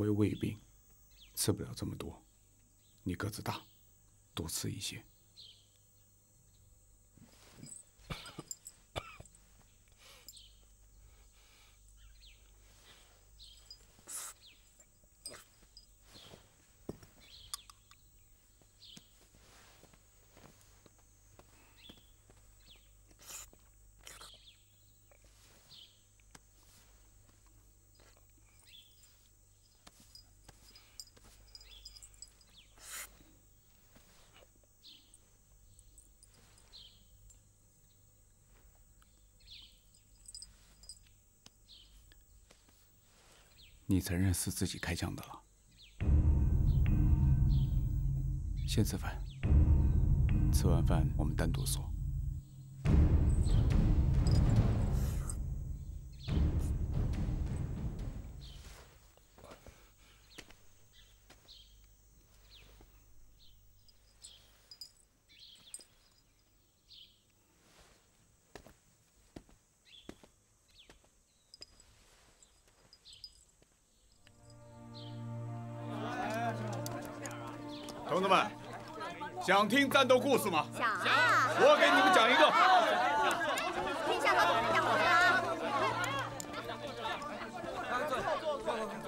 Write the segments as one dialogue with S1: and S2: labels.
S1: 我有胃病，吃不了这么多。你个子大，多吃一些。你承认是自己开枪的了？先吃饭，吃完饭我们单独说。想听战斗故事吗？
S2: 想啊！
S1: 我给你们讲一个。
S2: 听小高同志讲故事啊！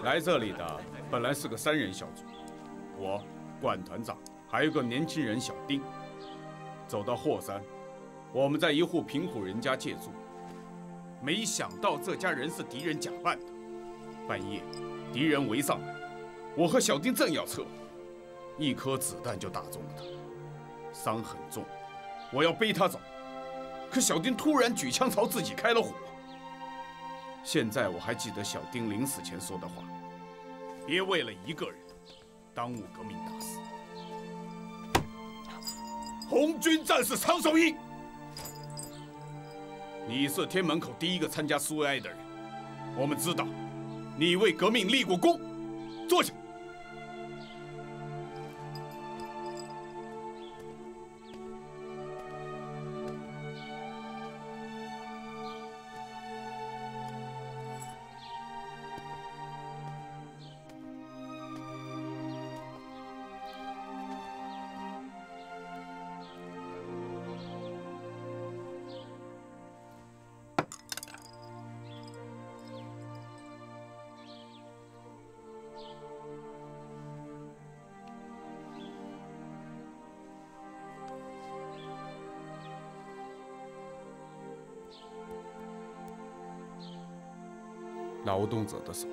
S1: 来这里的本来是个三人小组，我、管团长，还有个年轻人小丁。走到霍山，我们在一户贫苦人家借住，没想到这家人是敌人假扮的。半夜，敌人围上来，我和小丁正要撤。一颗子弹就打中了他，伤很重。我要背他走，可小丁突然举枪朝自己开了火。现在我还记得小丁临死前说的话：“别为了一个人耽误革命大事。”红军战士常守义，你是天门口第一个参加苏维埃的人，我们知道你为革命立过功。坐下。动者的手，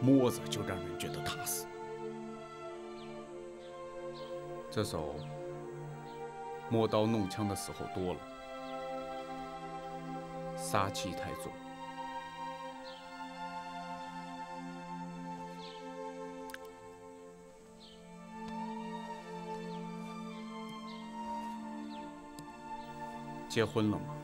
S1: 摸着就让人觉得踏实。这手摸刀弄枪的时候多了，杀气太重。结婚了吗？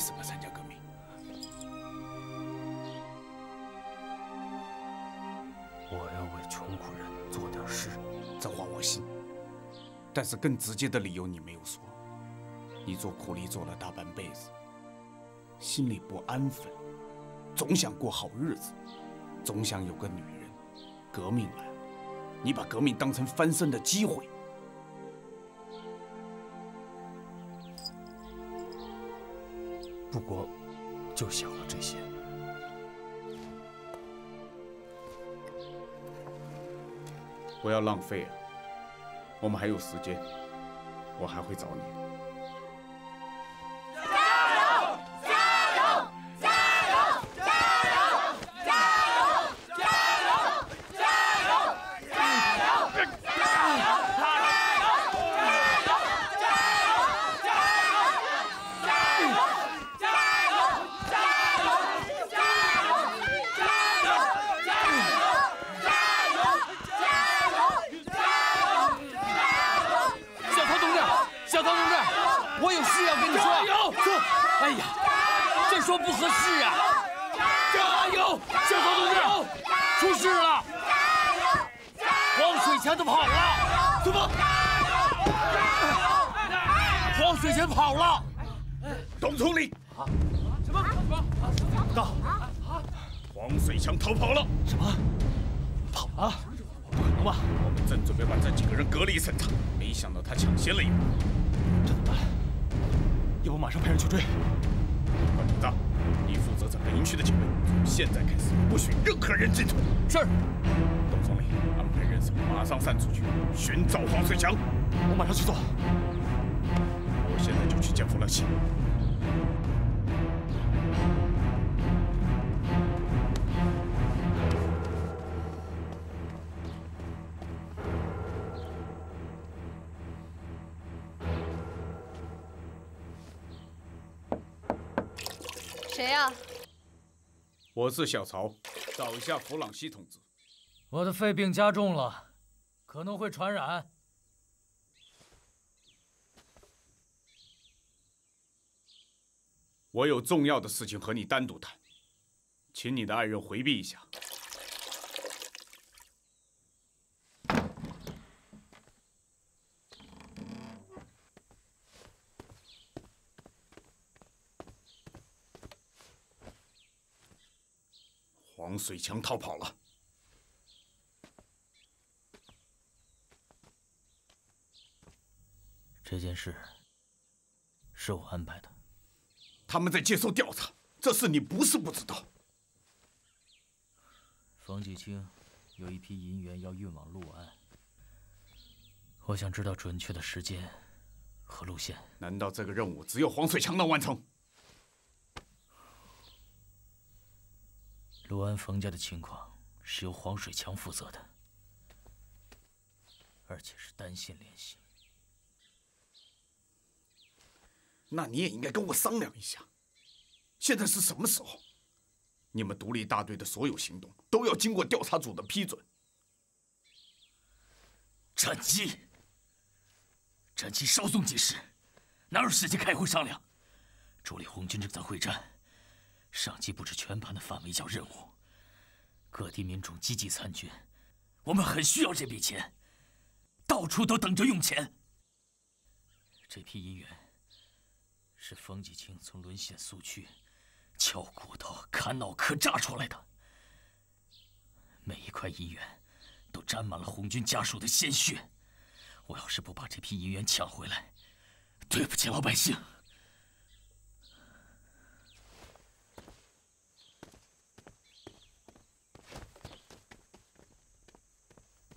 S1: 为什么参加革命？
S3: 我要为穷苦人做点事，
S1: 这话我信。但是更直接的理由你没有说。你做苦力做了大半辈子，心里不安分，总想过好日子，总想有个女人。革命来了，你把革命当成翻身的机会。
S3: 不过，就想了这些。
S1: 不要浪费啊，我们还有时间，我还会找你。
S3: 跑了！
S1: 董统领，
S4: 什么？
S3: 到，
S1: 黄水强逃跑了。
S3: 什么？跑了？不可能吧？
S1: 我们正准备把这几个人隔离审查，没想到他抢先了一步。
S3: 这怎么办？要不马上派人去追？
S1: 管团长，你负责整个营区的警卫，从现在开始不许任何人进出。
S3: 是。
S1: 董总理，安排人手马上散出去寻找黄水强。
S3: 我马上去做。
S1: 见弗朗西。
S2: 谁呀？
S1: 我是小曹，找一下弗朗西同志。
S3: 我的肺病加重了，可能会传染。
S1: 我有重要的事情和你单独谈，请你的爱人回避一下。黄水强逃跑了。
S3: 这件事是我安排的。
S1: 他们在接受调查，这事你不是不知道。
S3: 冯继清有一批银元要运往陆安，我想知道准确的时间和路线。
S1: 难道这个任务只有黄水强能完成？
S3: 陆安冯家的情况是由黄水强负责的，而且是单线联系。
S1: 那你也应该跟我商量一下。现在是什么时候？你们独立大队的所有行动都要经过调查组的批准。
S3: 战机，战机稍纵即逝，哪有时间开会商量？主力红军正在会战，上级布置全盘的反围剿任务，各地民众积极参军，我们很需要这笔钱，到处都等着用钱。这批银元是冯继清从沦陷苏区。敲骨头、砍脑壳榨出来的，每一块银元都沾满了红军家属的鲜血。我要是不把这批银元抢回来，对不起老百姓。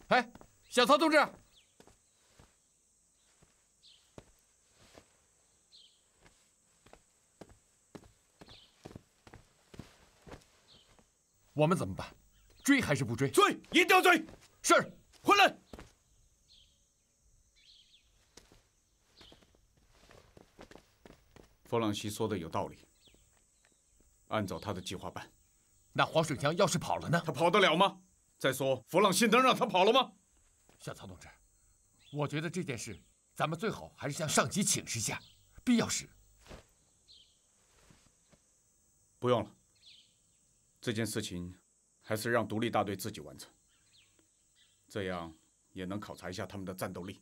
S4: 哎，小曹同志。我们怎么办？追还是不追？
S1: 追，一定要追！
S4: 是，
S1: 回来。弗朗西说的有道理，按照他的计划办。
S4: 那黄水强要是跑了呢？
S1: 他跑得了吗？再说，弗朗西能让他跑了吗？
S4: 小曹同志，我觉得这件事，咱们最好还是向上级请示一下，必要时。
S1: 不用了。这件事情还是让独立大队自己完成，这样也能考察一下他们的战斗力。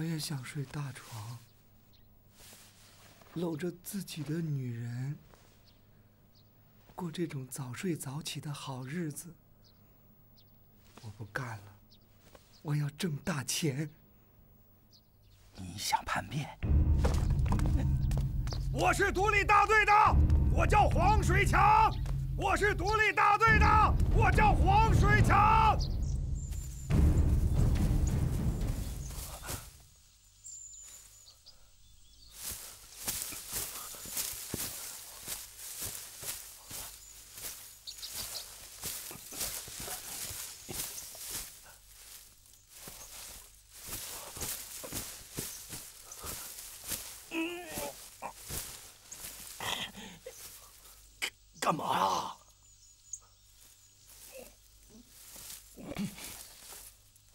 S5: 我也想睡大床，搂着自己的女人，过这种早睡早起的好日子。我不干了，我要挣大钱。
S6: 你想叛变？
S7: 我是独立大队的，我叫黄水强。我是独立大队的，我叫黄水强。
S6: 干嘛呀？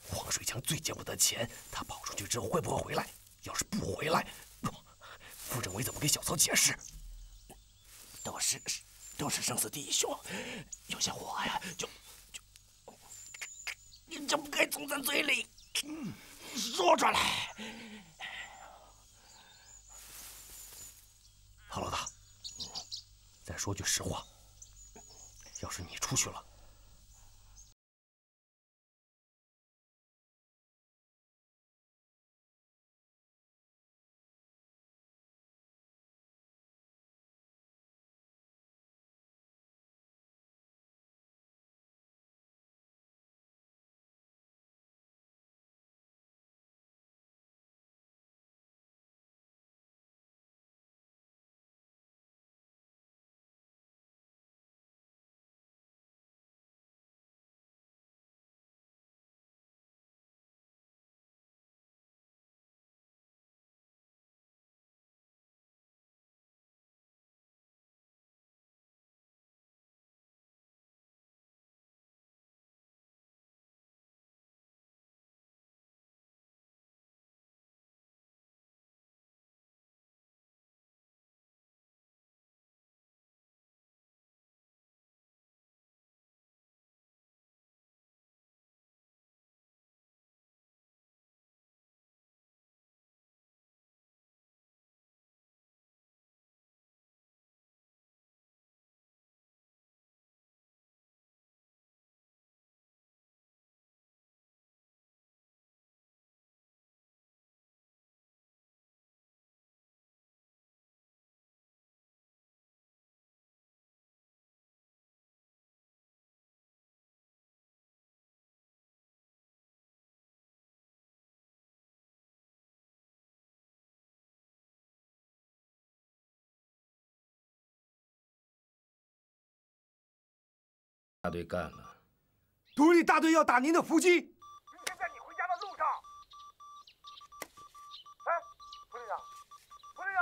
S6: 黄水强钱，他跑出去之后会不会回来？要是不回来，副政委怎么跟小曹解释？都是都是生死弟兄，有些话呀，就就你就不该从咱嘴里说出来。郝老大。再说句实话，要是你出去了，
S8: 大队干了。
S7: 独立大队要打您的伏击。明天在你回家的路上。哎，副队长，副
S1: 队长。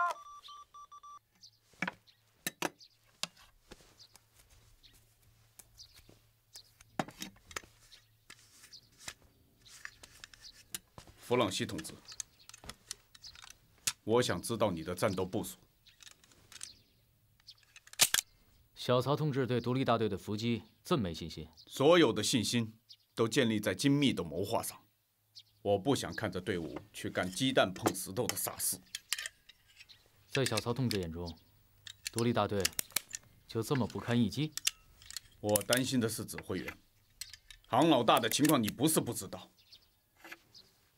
S1: 弗朗西同志，我想知道你的战斗部署。
S3: 小曹同志对独立大队的伏击这么没信心？
S1: 所有的信心都建立在精密的谋划上。我不想看着队伍去干鸡蛋碰石头的傻事。
S3: 在小曹同志眼中，独立大队就这么不堪一击？
S1: 我担心的是指挥员。杭老大的情况你不是不知道。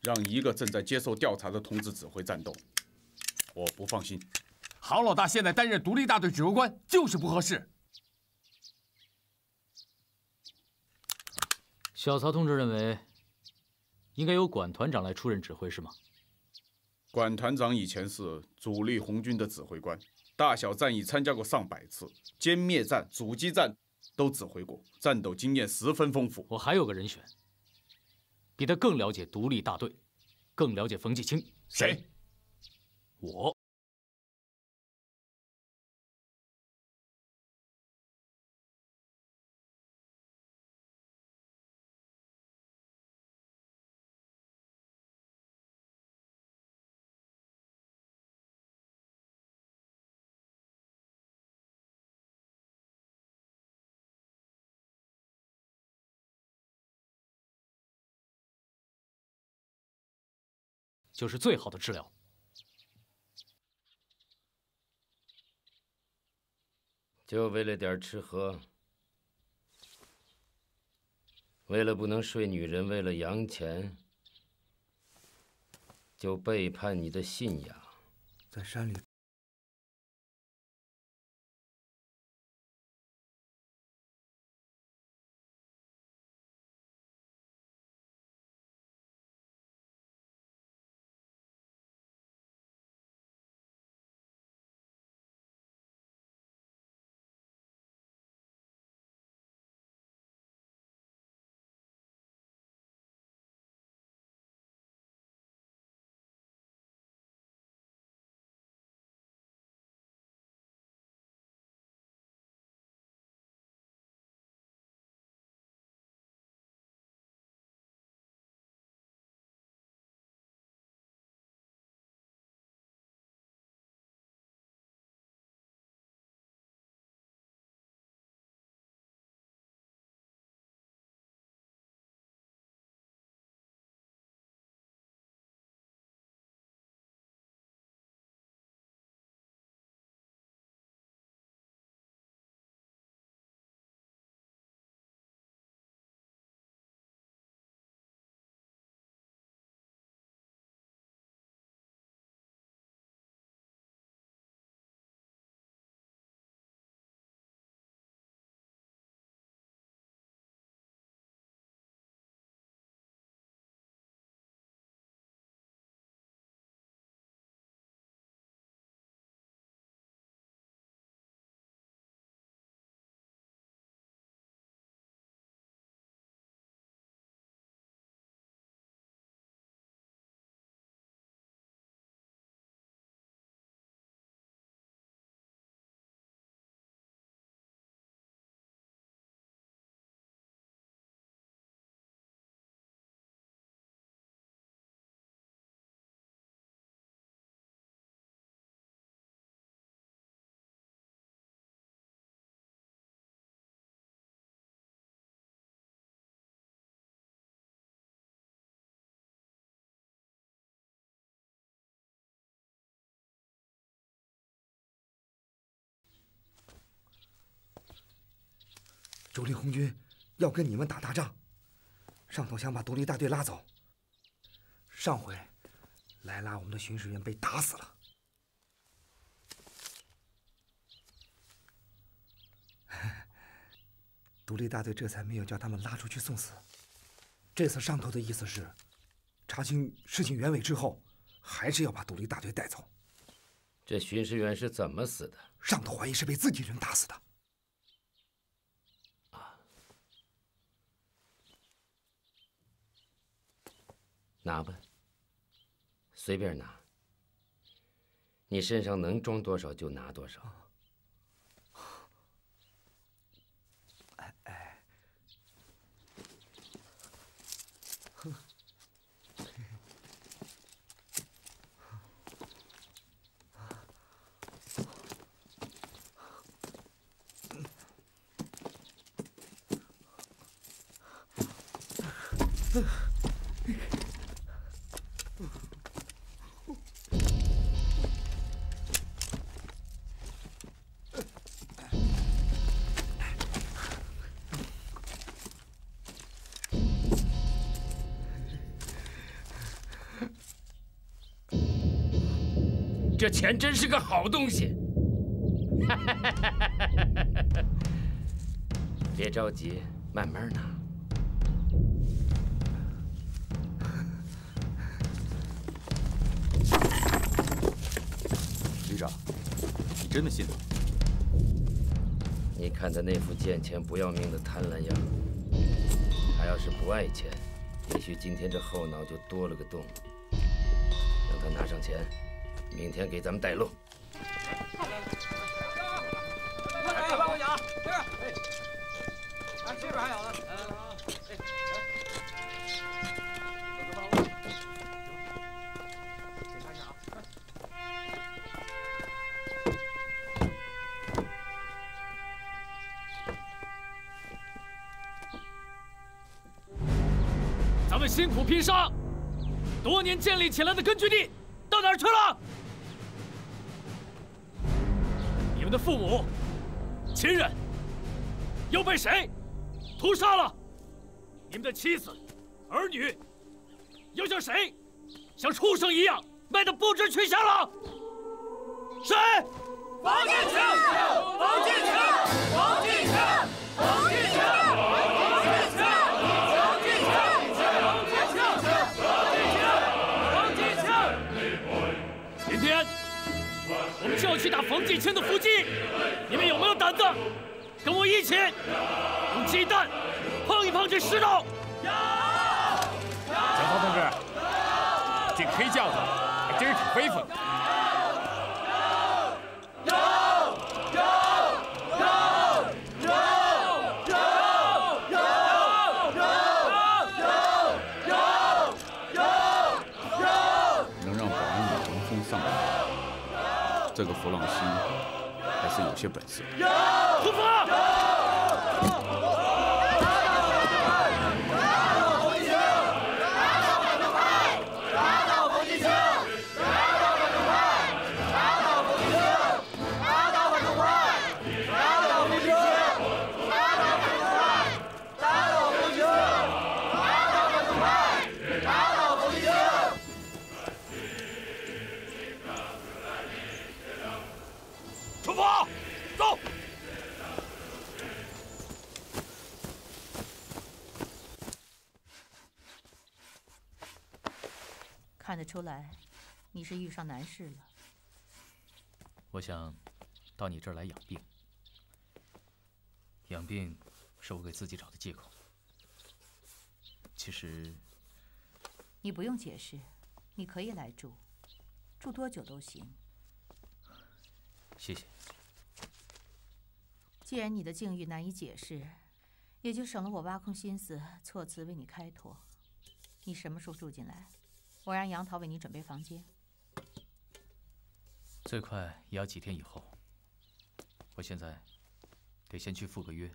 S1: 让一个正在接受调查的同志指挥战斗，我不放心。
S4: 杭老大现在担任独立大队指挥官就是不合适。
S3: 小曹同志认为，应该由管团长来出任指挥，是吗？
S1: 管团长以前是主力红军的指挥官，大小战役参加过上百次，歼灭战、阻击战都指挥过，战斗经验十分丰富。
S3: 我还有个人选，比他更了解独立大队，更了解冯继清。
S4: 谁？
S3: 我。
S9: 就是最好的治疗。
S8: 就为了点吃喝，为了不能睡女人，为了洋钱，就背叛你的信仰，
S7: 在山里。主力红军要跟你们打大仗，上头想把独立大队拉走。上回来拉我们的巡视员被打死了，独立大队这才没有叫他们拉出去送死。这次上头的意思是，查清事情原委之后，还是要把独立大队带走。
S8: 这巡视员是怎么死的？
S7: 上头怀疑是被自己人打死的。
S8: 拿吧，随便拿。你身上能装多少就拿多少。这钱真是个好东西，别着急，慢慢拿。
S10: 旅长，你真的信了？
S8: 你看他那副见钱不要命的贪婪样，他要是不爱钱，也许今天这后脑就多了个洞。让他拿上钱。明天给咱们带路。
S11: 来，八块奖，这儿，哎，这边还有呢。
S9: 咱们辛苦拼杀，多年建立起来的根据地到哪儿去了？的父母、亲人又被谁屠杀了？你们的妻子、儿女又像谁像畜生一样卖得不知去向了？谁？
S12: 王建强！王
S9: 建强！去打冯继清的伏击，你们有没有胆子跟我一起用鸡蛋碰一碰这石头？
S4: 有，小涛同志，这黑轿子还真是挺威风的。
S1: 是有些本事。
S9: 出
S13: 来，你是遇上难事了。
S9: 我想到你这儿来养病，养病是我给自己找的借口。其实
S13: 你不用解释，你可以来住，住多久都行。
S9: 谢谢。
S13: 既然你的境遇难以解释，也就省了我挖空心思措辞为你开脱。你什么时候住进来？我让杨桃为你准备房间。
S9: 最快也要几天以后。我现在得先去赴个约。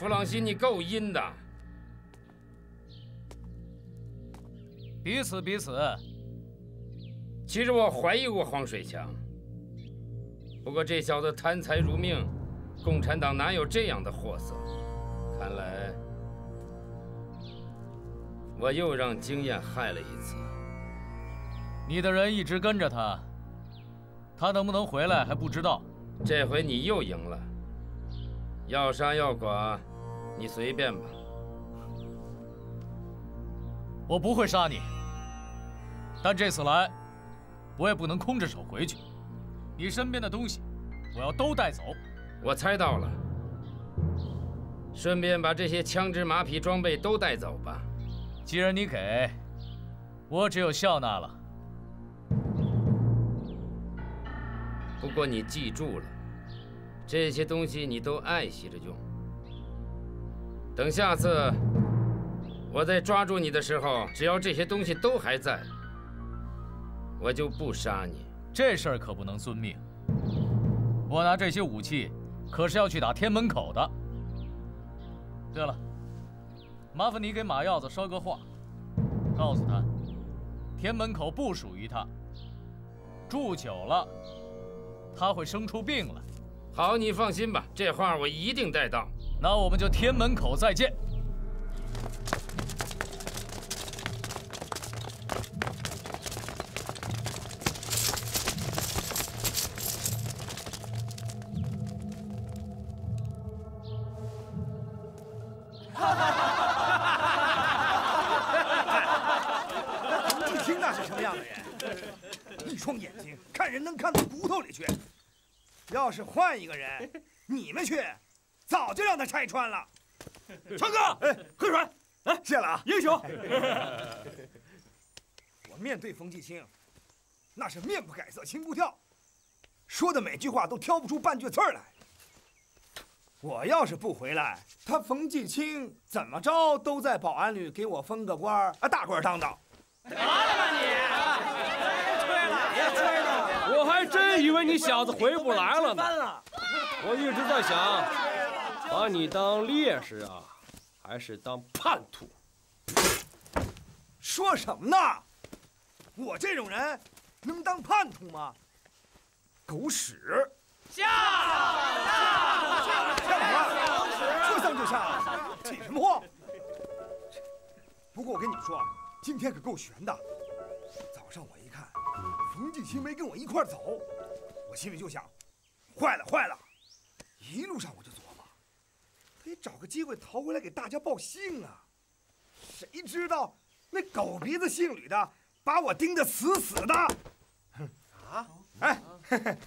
S8: 弗朗西，你够阴的。
S3: 彼此彼此。
S8: 其实我怀疑过黄水强，不过这小子贪财如命，共产党哪有这样的货色？看来我又让经验害了一次。
S3: 你的人一直跟着他，他能不能回来还不知道。
S8: 这回你又赢了，要杀要剐，你随便吧。
S3: 我不会杀你，但这次来，我也不能空着手回去。你身边的东西，我要都带走。
S8: 我猜到了，顺便把这些枪支、马匹、装备都带走吧。
S3: 既然你给，我只有笑纳了。
S8: 不过你记住了，这些东西你都爱惜着用。等下次我再抓住你的时候，只要这些东西都还在，我就不杀你。
S3: 这事儿可不能遵命。我拿这些武器，可是要去打天门口的。对了，麻烦你给马耀子捎个话，告诉他，天门口不属于他，住久了。他会生出病来。
S8: 好，你放心吧，这话我一定带到。
S3: 那我们就天门口再见。
S7: 冯继清那是什么样的人？一双眼睛看人能看到骨头里去。要是换一个人，你们去，早就让他拆穿了。
S6: 强哥，哎，喝水，
S7: 哎，谢了啊，
S6: 英雄。
S7: 我面对冯继清，那是面不改色心不跳，说的每句话都挑不出半句刺儿来。我要是不回来，他冯继清怎么着都在保安旅给我封个官儿啊，大官当当。
S9: 得了吧你！别吹了，别吹了！
S14: 我还真以为你小子回不来了呢。我一直在想，把你当烈士啊，还是当叛徒？
S7: 说什么呢？我这种人能当叛徒吗？狗屎！
S9: 下下
S7: 下！说上就下，起什么哄？不过我跟你们说，今天可够悬的。早上我一看，冯继清没跟我一块走，我心里就想，坏了坏了！一路上我就得找个机会逃回来给大家报信啊。谁知道那狗鼻子姓吕的把我盯得死死的。啊！哎，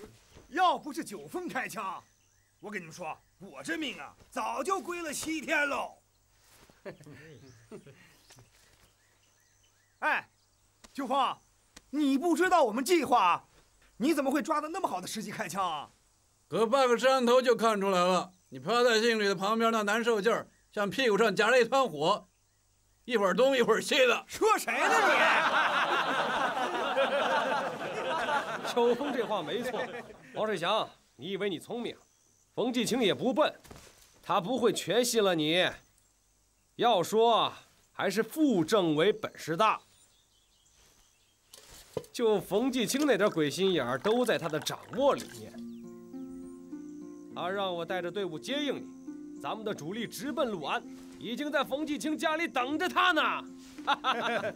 S7: 要不是九峰开枪，我跟你们说，我这命啊早就归了西天喽。哎，九峰，你不知道我们计划，你怎么会抓到那么好的时机开枪啊？
S15: 隔半个摄像头就看出来了，你趴在姓吕的旁边，那难受劲儿，像屁股上夹着一团火，一会儿东一会儿西的。
S7: 说谁呢
S14: 你？秋风这话没错，王水祥，你以为你聪明？冯继清也不笨，他不会全信了你。要说还是傅政委本事大，就冯继清那点鬼心眼儿都在他的掌握里面。他让我带着队伍接应你，咱们的主力直奔陆安，已经在冯继清家里等着他呢。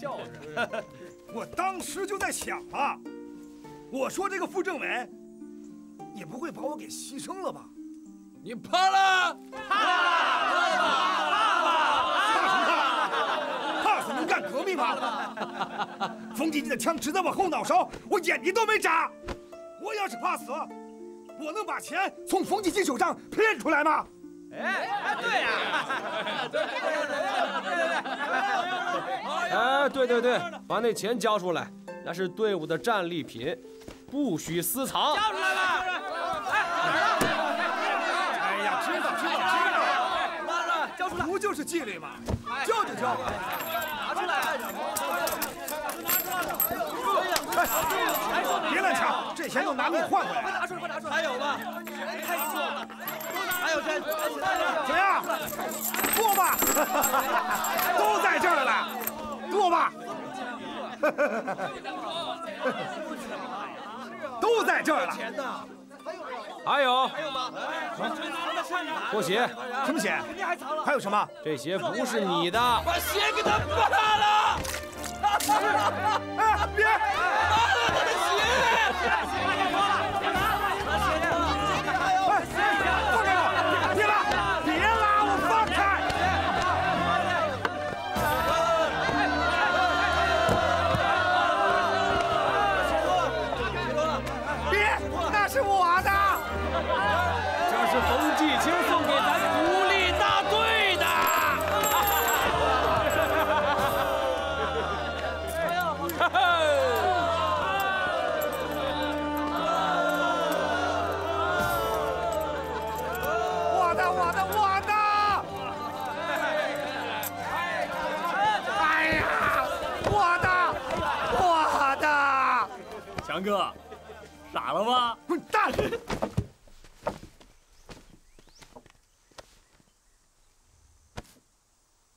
S7: 就是，我当时就在想啊，我说这个副政委也不会把我给牺牲了吧？
S15: 你怕了？
S7: 怕了！怕了！怕死能干革命吗？冯继清的枪指在我后脑勺，我眼睛都没眨。我要是怕死，我能把钱从冯继清手上骗出来吗？
S9: 哎，对呀，对对对对对对，
S14: 哎，对对对，把那钱交出来，那是队伍的战利品，不许私藏。
S9: 交出来了！
S7: 哎呀，知道知道知道，
S9: 交出来，
S7: 不就是纪律吗？交就交，
S9: 拿出来！
S7: 哎，别乱抢，这钱都拿命换回来。
S9: 快拿出来，快拿出来！还有吗？太错了，还有这
S7: 怎么样？过吧，都在这儿了，过吧，都在这儿了。
S15: 还有，还有吗拖鞋，
S7: 什么鞋？还有什么？
S15: 这鞋不是你的。
S14: 把鞋给他扒了！
S7: 别，别！
S14: 扒了他的鞋！
S7: 我的，我的，我的！哎呀，我的，我的！
S3: 强哥，傻了吗？
S7: 滚蛋！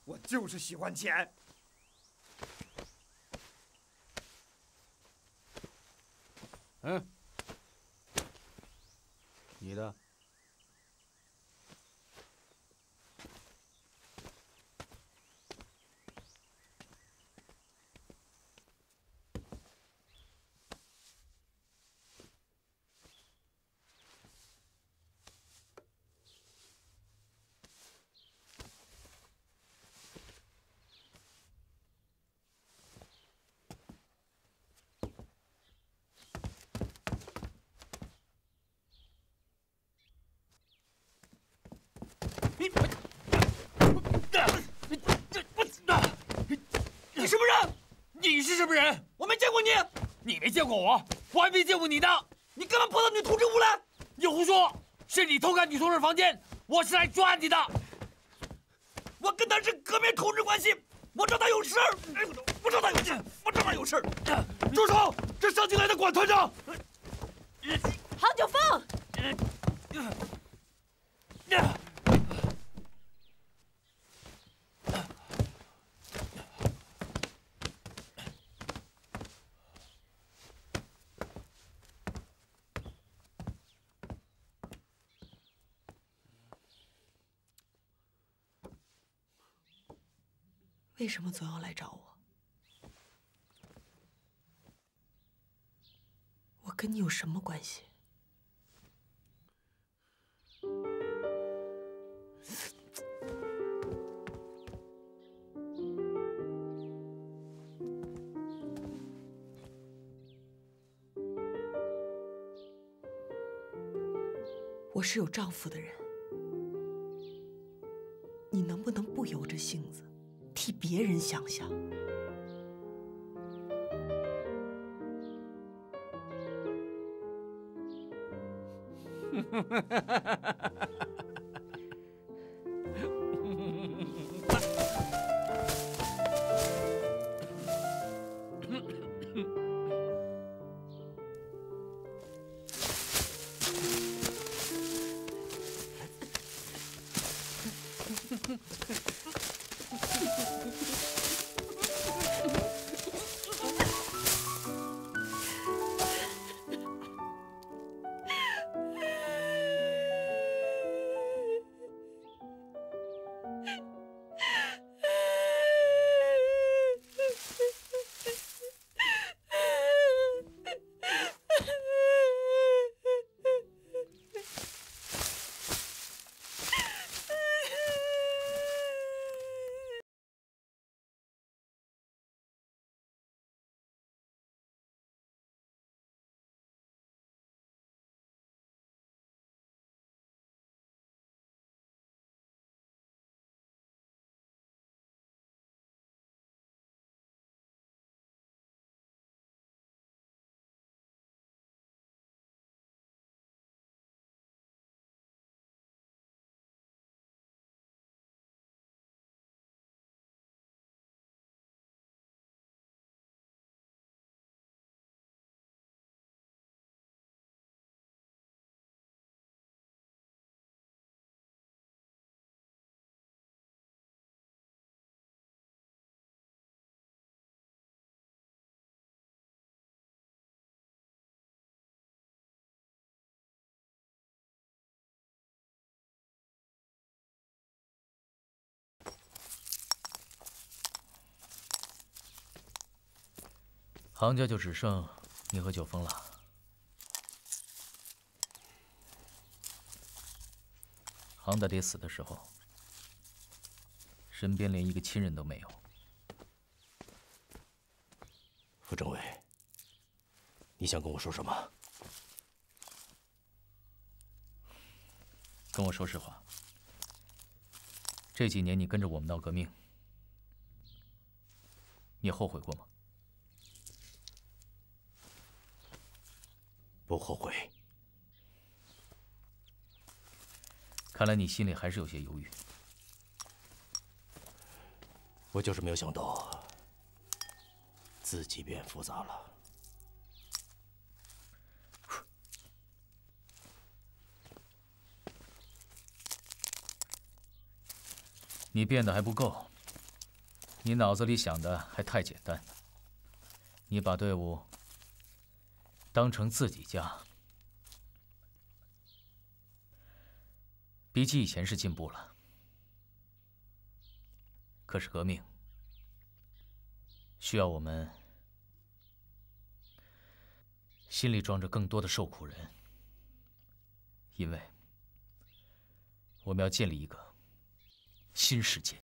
S7: 我就是喜欢钱。
S15: 嗯，你的。
S4: 你什么人？你是什么人？我没见过你，你没见过我，我还没见过你呢。你干嘛跑到女同志屋来？你胡说！是你偷看女同志房间，我是来抓你的。我跟他是革命同志关系，我找他有事儿。哎我找他有事，我找他有事。住手！这上进来的管团长。
S2: 杭九凤，
S16: 为什么总要来找我？我跟你有什么关系？我是有丈夫的人，你能不能不由着性子，替别人想想。
S3: 杭家就只剩你和九峰了。杭大爹死的时候，身边连一个亲人都没有。
S6: 傅政委，你想跟我说什么？
S3: 跟我说实话，这几年你跟着我们闹革命，你后悔过吗？
S6: 不后悔。
S3: 看来你心里还是有些犹豫。
S6: 我就是没有想到，自己变复杂了。
S3: 你变得还不够，你脑子里想的还太简单。你把队伍当成自己家，比起以前是进步了。可是革命需要我们心里装着更多的受苦人，因为我们要建立一个新世界。